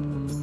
Mm-hmm.